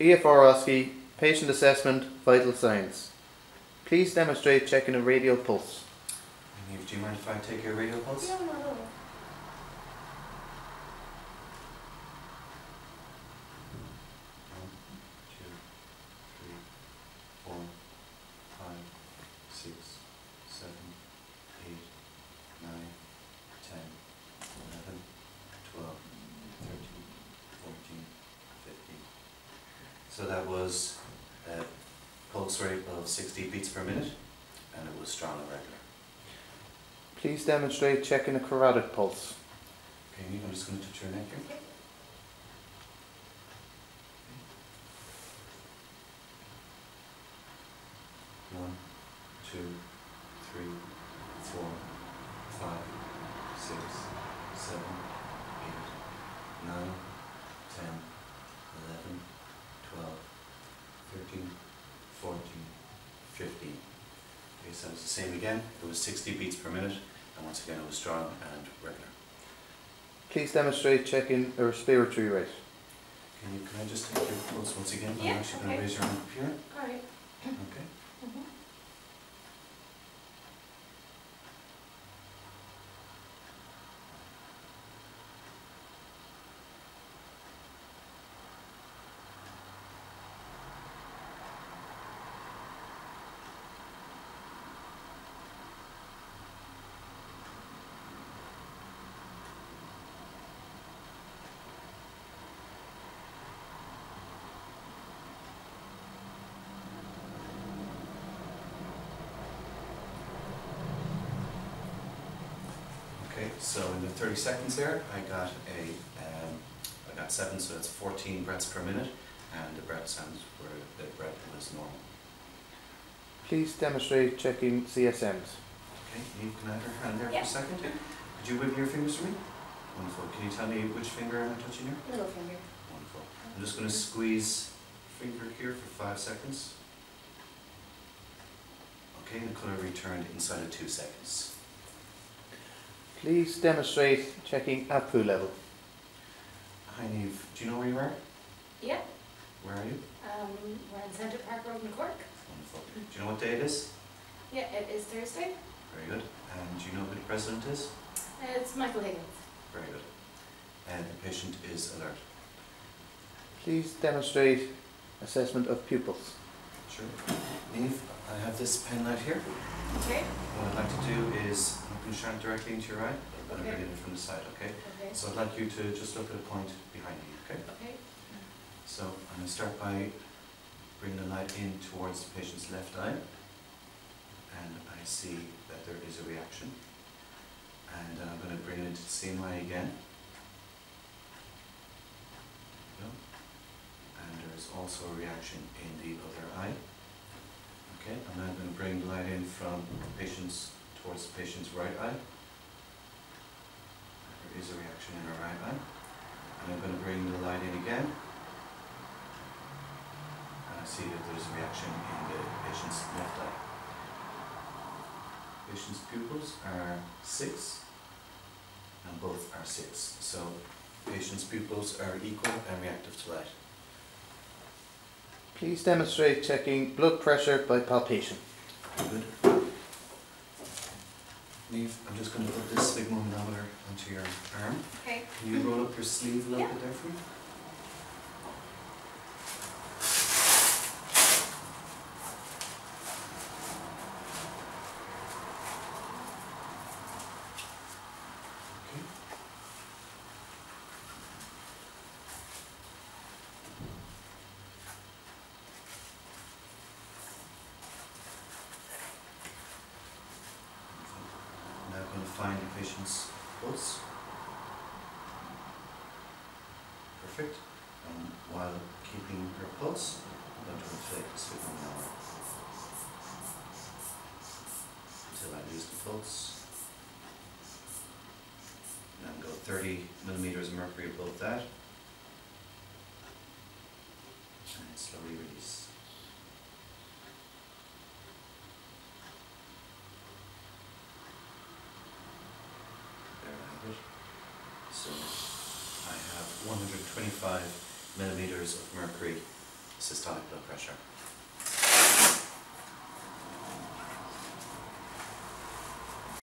EFR OSCE, patient assessment, vital signs. Please demonstrate checking a radial pulse. Do you mind if I take your radial pulse? Yeah, no, no. One, two, three, four, five, six, seven, eight, nine, ten, eleven, twelve, thirteen, fourteen, fifteen. So that was a pulse rate of sixty beats per minute, and it was strong and regular. Please demonstrate checking a carotid pulse. Okay, Eve, I'm just gonna touch your neck here. One, two, three, four, five, six, seven, so it's the same again. It was sixty beats per minute, and once again, it was strong and regular. Please demonstrate checking a respiratory rate. Can you, can I just take your pulse once again? I'm Yeah, actually gonna okay. raise your arm up here. Alright. Okay. Mhm. Okay, so in the thirty seconds there, I got a, um, I got seven, so that's fourteen breaths per minute, and the breath sounds were, the breath was normal. Please demonstrate checking CSMs. Okay, Eve, can I have your hand there for a second? Could you wiggle your fingers for me? Wonderful. Can you tell me which finger I'm touching here? Little finger. Wonderful. I'm just gonna squeeze finger here for five seconds. Okay, the colour returned inside of two seconds. Please demonstrate checking AVPU level. Hi Neve, do you know where you are? Yeah. Where are you? Um, we're in Centre Park Road in Cork. Wonderful. Do you know what day it is? Yeah, it is Thursday. Very good. And do you know who the president is? Uh, it's Michael Higgins. Very good. And the patient is alert. Please demonstrate assessment of pupils. Sure. Neve, I have this pen light here. Okay. What I'd like to do is, I'm going to shine it directly into your eye. I'm going to Okay. bring it in from the side, okay? Okay. So I'd like you to just look at a point behind me, okay? Okay. So I'm going to start by bringing the light in towards the patient's left eye. And I see that there is a reaction. And then I'm going to bring it into the same eye again. There. And there's also a reaction in the other eye. Okay, and I'm going to bring the light in from the patient's, towards the patient's right eye. There is a reaction in her right eye. And I'm going to bring the light in again. And I see that there's a reaction in the patient's left eye. Patient's pupils are six, and both are six. So patient's pupils are equal and reactive to light. Please demonstrate checking blood pressure by palpation. Good. Neve, I'm just going to put this sphygmomanometer onto your arm. Okay. Can you roll up your sleeve a little Yeah. bit there for me? Okay. Now to find the patient's pulse. Perfect. And while keeping her pulse, I'm going to inflate the sphygmomanometer until I lose the pulse. And then go 30 millimeters of mercury above that. 25 millimeters of mercury systolic blood pressure.